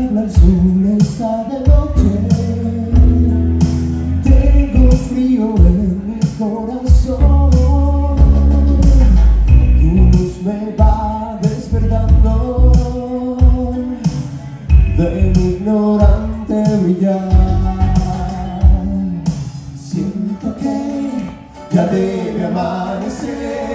Puebla el sol está de noche. en mi corazón. Tu luz me va despertando De mi ignorante brillar. Siento que ya debe amanecer.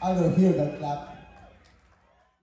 I don't hear that clap.